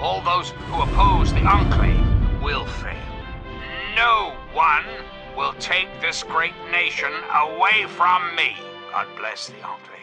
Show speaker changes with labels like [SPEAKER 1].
[SPEAKER 1] all those who oppose the Enclave will fail. No one will take this great nation away from me. God bless the Enclave.